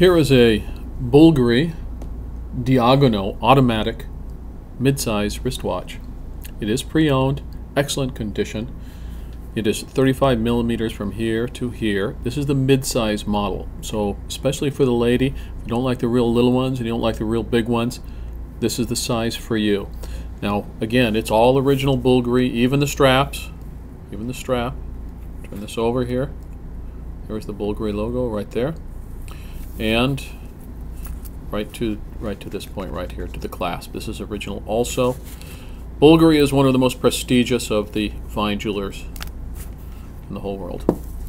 Here is a Bulgari Diagono automatic mid-size wristwatch. It is pre-owned, excellent condition. It is 35 millimeters from here to here. This is the mid-size model. So especially for the lady, if you don't like the real little ones and you don't like the real big ones, this is the size for you. Now again, it's all original Bulgari, even the straps, even the strap. Turn this over here. There's the Bulgari logo right there. And right to right to this point right here to the clasp. This is original also. Bulgari is one of the most prestigious of the fine jewelers in the whole world.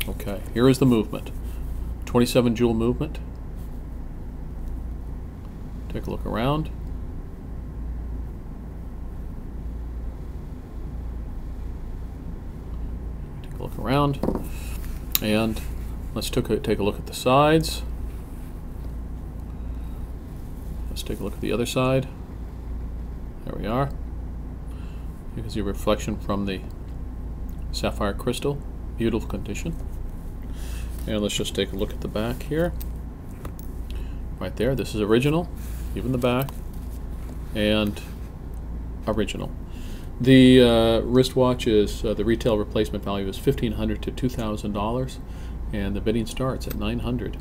Okay, here is the movement. 27 jewel movement. Take a look around. Take a look around. And let's take a, take a look at the sides. Let's take a look at the other side. There we are. You can see a reflection from the sapphire crystal. Beautiful condition. And let's just take a look at the back here. Right there, this is original, even the back, and original. The uh, wristwatch is, uh, the retail replacement value is 1,500 to $2,000, and the bidding starts at 900